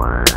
away.